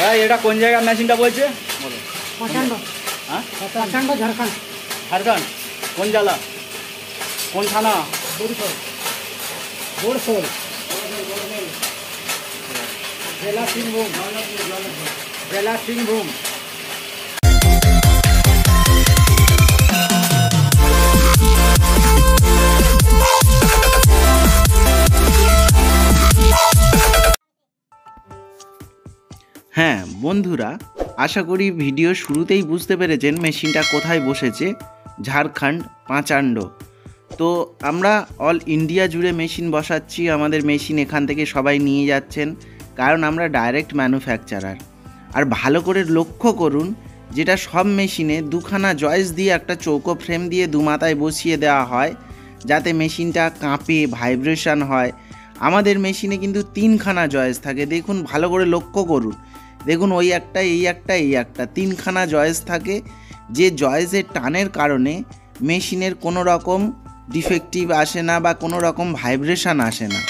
হ্যাঁ এটা কোন জায়গার মেশিনটা বলছে? বলো প্রচণ্ড হ্যাঁ? প্রচণ্ড ঝাড়খণ্ড। ঝাড়খণ্ড? কোন জেলা? কোন থানা? জেলা সিংভূম। জেলা সিংভূম। হ্যাঁ বন্ধুরা, আশা করি ভিডিও শুরুতেই বুঝতে পেরেছেন মেশিনটা কোথায় বসেছে, ঝাড়খণ্ড পাঁচাণ্ড। তো আমরা অল ইন্ডিয়া জুড়ে মেশিন বসাচ্ছি, আমাদের মেশিন এখান থেকে সবাই নিয়ে যাচ্ছেন, কারণ আমরা ডাইরেক্ট ম্যানুফ্যাকচারার। আর ভালো করে লক্ষ্য করুন, যেটা সব মেশিনে দুখানা জয়েস দিয়ে একটা চৌকো ফ্রেম দিয়ে দু মাথায় বসিয়ে দেওয়া হয়, যাতে মেশিনটা কাঁপে, ভাইব্রেশন হয়। আমাদের মেশিনে কিন্তু তিনখানা জয়েস থাকে, দেখুন ভালো করে লক্ষ্য করুন। দেখুন, ওই একটা, এই একটা এই একটা, তিনখানা জয়েস থাকে। যে জয়েসের টানের কারণে মেশিনের কোনো রকম ডিফেক্টিভ আসে না বা কোনো রকম ভাইব্রেশান আসে না।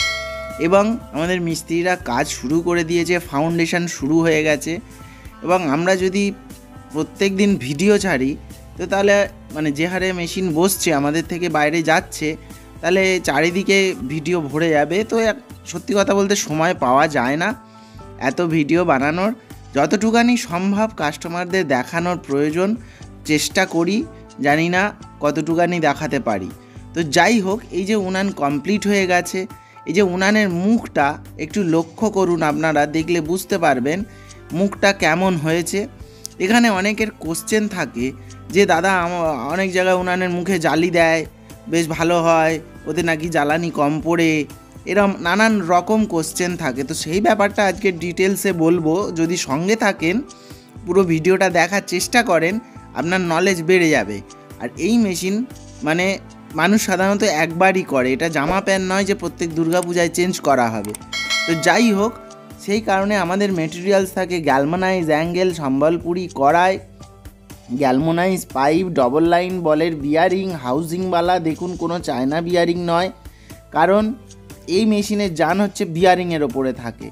এবং আমাদের মিস্ত্রিরা কাজ শুরু করে দিয়েছে ফাউন্ডেশন শুরু হয়ে গেছে। এবং আমরা যদি প্রত্যেক দিন ভিডিও ছাড়ি, তো তাহলে মানে যে হারে মেশিন বসছে, আমাদের থেকে বাইরে যাচ্ছে, তাহলে চারিদিকে ভিডিও ভরে যাবে। তো সত্যি কথা বলতে সময় পাওয়া যায় না এত ভিডিও বানানোর। যতটুকানি সম্ভব কাস্টমারদের দেখানোর প্রয়োজন, চেষ্টা করি, জানি না কতটুকানি দেখাতে পারি। তো যাই হোক, এই যে উনান কমপ্লিট হয়ে গেছে, এই যে উনানের মুখটা একটু লক্ষ্য করুন আপনারা, দেখলে বুঝতে পারবেন মুখটা কেমন হয়েছে। এখানে অনেকের কোশ্চেন থাকে যে, দাদা অনেক জায়গায় উনানের মুখে জালি দেয়, বেশ ভালো হয়, ওতে নাকি জ্বালানি কম পড়ে। এরম নানান রকম কোশ্চেন থাকে। তো সেই ব্যাপারটা আজকে ডিটেলসে বলব। যদি সঙ্গে থাকেন, পুরো ভিডিওটা দেখার চেষ্টা করেন, আপনার নলেজ বেড়ে যাবে। আর এই মেশিন মানে মানুষ সাধারণত একবারই করে। এটা জামা প্যান্ট নয় যে প্রত্যেক দুর্গাপূজায় চেঞ্জ করা হবে। তো যাই হোক, সেই কারণে আমাদের মেটেরিয়ালস থাকে গ্যালমানাইজ অ্যাঙ্গেল সম্বলপুরি কড়াই গ্যালমোনাইজ পাইপ ডবল লাইন বলের বিয়ারিং হাউজিংওয়ালা দেখুন, কোনো চায়না বিয়ারিং নয়। কারণ এই মেশিনের যান হচ্ছে বিয়ারিংয়ের ওপরে থাকে।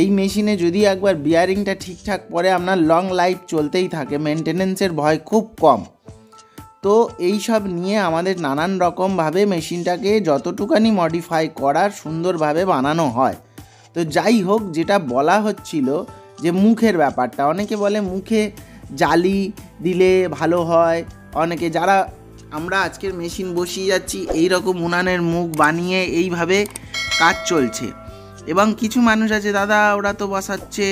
এই মেশিনে যদি একবার বিয়ারিংটা ঠিকঠাক পরে আপনার লং লাইফ চলতেই থাকে মেনটেনেন্সের ভয় খুব কম। তো এই সব নিয়ে আমাদের নানান রকমভাবে মেশিনটাকে যতটুকানি মডিফাই করার সুন্দরভাবে বানানো হয়। তো যাই হোক, যেটা বলা হচ্ছিল যে মুখের ব্যাপারটা, অনেকে বলে মুখে জালি দিলে ভালো হয়, অনেকে যারা আমরা আজকের মেশিন বসিয়ে যাচ্ছি এই রকম উনানের মুখ বানিয়ে এইভাবে কাজ চলছে। এবং কিছু মানুষ আছে, দাদা, ওরা তো বসাচ্ছে,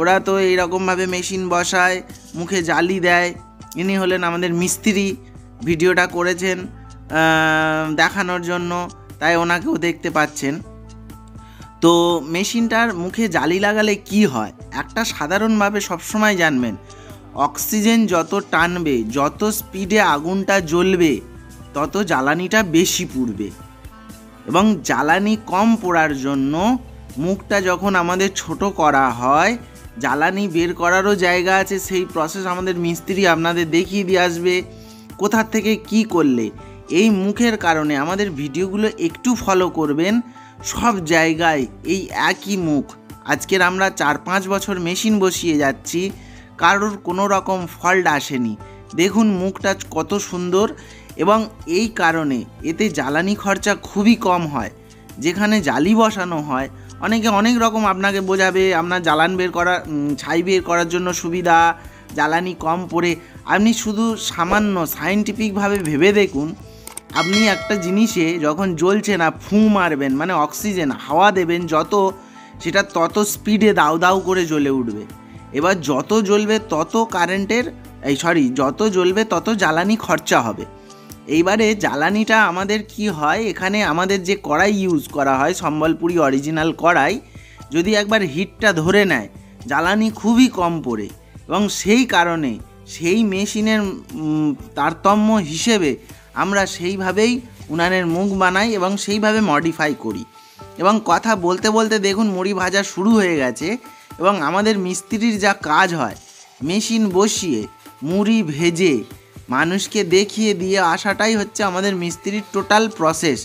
ওরা তো এইরকমভাবে মেশিন বসায়, মুখে জালি দেয়। ইনি হলেন আমাদের মিস্ত্রি, ভিডিওটা করেছেন দেখানোর জন্য, তাই ওনাকেও দেখতে পাচ্ছেন। তো মেশিনটার মুখে জালি লাগালে কি হয়? একটা সাধারণভাবে সবসময় জানবেন, অক্সিজেন যত টানবে, যত স্পিডে আগুনটা জ্বলবে, তত জ্বালানিটা বেশি পুড়বে। এবং জ্বালানি কম পোড়ার জন্য মুখটা যখন আমাদের ছোট করা হয়, জ্বালানি বের করারও জায়গা আছে, সেই প্রসেস আমাদের মিস্ত্রি আপনাদের দেখিয়ে দিয়ে আসবে কোথার থেকে কি করলে। এই মুখের কারণে আমাদের ভিডিওগুলো একটু ফলো করবেন, সব জায়গায় এই একই মুখ। আজকের আমরা চার পাঁচ বছর মেশিন বসিয়ে যাচ্ছি, কারোর কোনো রকম ফল্ট আসেনি। দেখুন মুখটা কত সুন্দর এবং এই কারণে এতে জ্বালানি খরচা খুবই কম হয়। যেখানে জালি বসানো হয়, অনেকে অনেক রকম আপনাকে বোঝাবে, আপনার জ্বালান বের করা ছাই বের করার জন্য সুবিধা, জ্বালানি কম পড়ে। আপনি শুধু সামান্য সায়েন্টিফিকভাবে ভেবে দেখুন, আপনি একটা জিনিসে যখন জ্বলছে না, ফু মারবেন মানে অক্সিজেন, হাওয়া দেবেন যত, সেটা তত স্পিডে দাউ দাউ করে জ্বলে উঠবে। এবার যত জ্বলবে তত কারেন্টের, এই সরি, যত জ্বলবে তত জ্বালানি খরচা হবে। এইবারে জ্বালানিটা আমাদের কি হয়? এখানে আমাদের যে কড়াই ইউজ করা হয়, সম্বলপুরি অরিজিনাল কড়াই, যদি একবার হিটটা ধরে নেয়, জ্বালানি খুবই কম পড়ে। এবং সেই কারণে সেই মেশিনের তারতম্য হিসেবে আমরা সেইভাবেই উনানের মুখ বানাই এবং সেইভাবে মডিফাই করি। এবং কথা বলতে বলতে দেখুন, মুড়ি ভাজা শুরু হয়ে গেছে এবং আমাদের মিস্ত্রির যা কাজ হয়, মেশিন বসিয়ে, মুড়ি ভেজে মানুষকে দেখিয়ে দিয়ে আসাটাই হচ্ছে আমাদের মিস্ত্রির টোটাল প্রসেস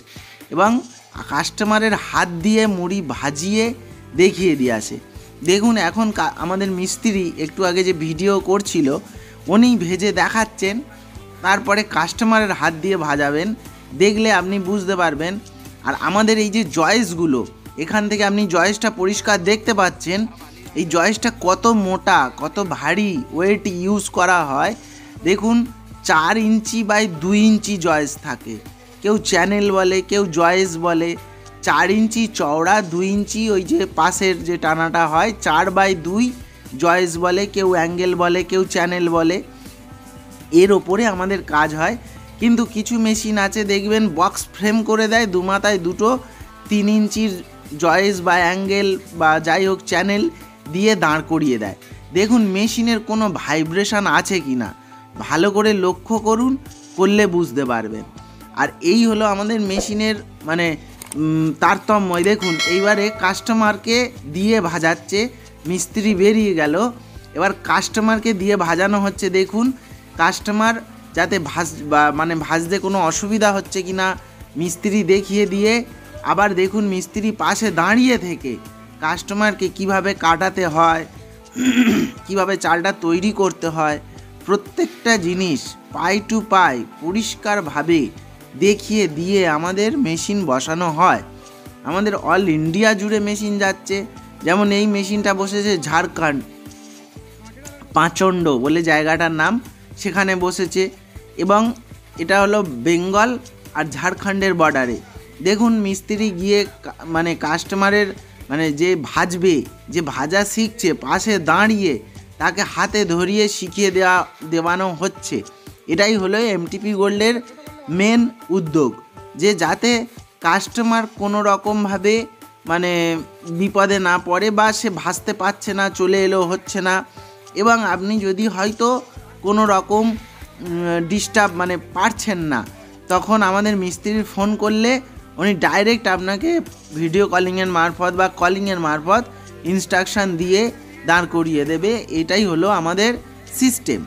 এবং কাস্টমারের হাত দিয়ে মুড়ি ভাজিয়ে দেখিয়ে দিয়ে আসে। দেখুন এখন আমাদের মিস্ত্রি একটু আগে যে ভিডিও করছিল, উনি ভেজে দেখাচ্ছেন, তারপরে কাস্টমারের হাত দিয়ে ভাজাবেন, দেখলে আপনি বুঝতে পারবেন। আর আমাদের এই যে জয়েসগুলো এখান থেকে আপনি জয়েসটা পরিষ্কার দেখতে পাচ্ছেন, এই জয়েসটা কত মোটা, কত ভারী ওয়েট ইউজ করা হয়। দেখুন চার ইঞ্চি বাই দুই ইঞ্চি জয়েস থাকে। কেউ চ্যানেল বলে, কেউ জয়েস বলে। চার ইঞ্চি চওড়া, দুই ইঞ্চি ওই যে পাশের যে টানাটা হয়, চার বাই দুই জয়েস বলে, কেউ অ্যাঙ্গেল বলে, কেউ চ্যানেল বলে। এর ওপরে আমাদের কাজ হয়। কিন্তু কিছু মেশিন আছে, দেখবেন বক্স ফ্রেম করে দেয় দু মাথায় দুটো তিন ইঞ্চির জয়েস বা অ্যাঙ্গেল বা যাই হোক চ্যানেল দিয়ে দাঁড় করিয়ে দেয়। দেখুন, মেশিনের কোনো ভাইব্রেশন আছে কি না ভালো করে লক্ষ্য করুন করলে বুঝতে পারবেন। আর এই হলো আমাদের মেশিনের মানে উম, তারতম্য দেখুন এইবারে কাস্টমারকে দিয়ে ভাজাচ্ছে মিস্ত্রি বেরিয়ে গেল। এবার কাস্টমারকে দিয়ে ভাজানো হচ্ছে দেখুন কাস্টমার যাতে ভাজ মানে ভাজতে কোনো অসুবিধা হচ্ছে কি না মিস্ত্রি দেখিয়ে দিয়ে আবার দেখুন মিস্ত্রি পাশে দাঁড়িয়ে থেকে কাস্টমারকে কীভাবে কাটাতে হয় কীভাবে চালটা তৈরি করতে হয় প্রত্যেকটা জিনিস পাই টু পাই পরিষ্কারভাবে দেখিয়ে দিয়ে আমাদের মেশিন বসানো হয়। আমাদের অল ইন্ডিয়া জুড়ে মেশিন যাচ্ছে। যেমন এই মেশিনটা বসেছে ঝাড়খণ্ড। পাঁচণ্ড বলে জায়গাটার নাম সেখানে বসেছে। এবং এটা হলো বেঙ্গল আর ঝাড়খণ্ডের বর্ডারে দেখুন মিস্ত্রি গিয়ে মানে কাস্টমারের মানে যে ভাজবে, যে ভাজা শিখছে, পাশে দাঁড়িয়ে তাকে হাতে ধরিয়ে শিখিয়ে দেওয়া দেওয়ানো হচ্ছে। এটাই হলো এমটিপি গোল্ডের মেন উদ্যোগ। যে যাতে কাস্টমার কোনো রকমভাবে মানে বিপদে না পড়ে বা সে ভাসতে পারছে না, চলে এলো, হচ্ছে না। এবং আপনি যদি হয়তো কোনো রকম ডিস্টার্ব মানে পারছেন না, তখন আমাদের মিস্ত্রির ফোন করলে উনি ডাইরেক্ট আপনাকে ভিডিও কলিংয়ের মারফত বা কলিংয়ের মারফত ইনস্ট্রাকশান দিয়ে দাঁড় করিয়ে দেবে, এটাই হলো আমাদের সিস্টেম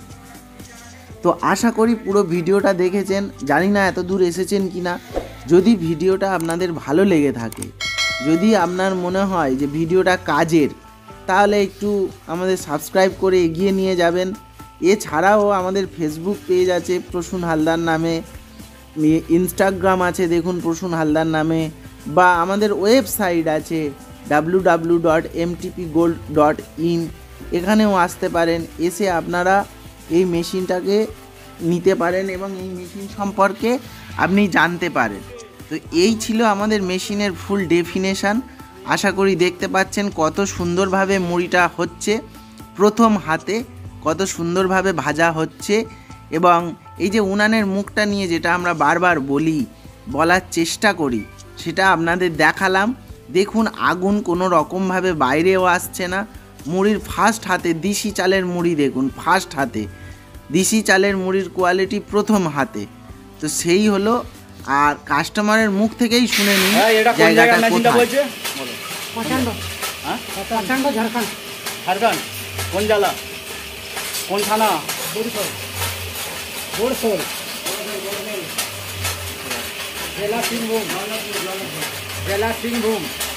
তো আশা করি পুরো ভিডিওটা দেখেছেন, জানি না এত দূর এসেছেন কি না যদি ভিডিওটা আপনাদের ভালো লেগে থাকে, যদি আপনার মনে হয় যে ভিডিওটা কাজের, তাহলে একটু আমাদের সাবস্ক্রাইব করে এগিয়ে নিয়ে যাবেন। এছাড়াও আমাদের ফেসবুক পেজ আছে, প্রসূন হালদার নামে। ইনস্টাগ্রাম আছে, দেখুন প্রসূন হালদার নামে। বা আমাদের ওয়েবসাইট আছে W dot MTP gold dot in এখানেও আসতে পারেন। এসে আপনারা এই মেশিনটাকে নিতে পারেন এবং এই মেশিন সম্পর্কে আপনি জানতে পারেন। তো এই ছিল আমাদের মেশিনের ফুল ডেফিনেশান। আশা করি দেখতে পাচ্ছেন কত সুন্দরভাবে মুড়িটা হচ্ছে। প্রথম হাতে কত সুন্দরভাবে ভাজা হচ্ছে এবং এই যে উনানের মুখটা নিয়ে যেটা আমরা বারবার বলি, বলার চেষ্টা করি, সেটা আপনাদের দেখালাম। দেখুন আগুন কোনো রকমভাবে বাইরেও আসছে না। মুড়ির ফার্স্ট হাতে দিশি চালের মুড়ি দেখুন ফার্স্ট হাতে। দিশি চালের মুড়ির কোয়ালিটি প্রথম হাতে। তো সেই হলো আর কাস্টমারের মুখ থেকেই শুনে নিন এটা কোন জায়গাটা কোথায়। হ্যাঁ? ঝাড়খণ্ড। ঝাড়খণ্ড? কোন জেলা? কোন থানা? জেলা সিংভূম জেলা সিংভূম